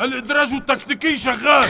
الادراج التكتيكي شغال؟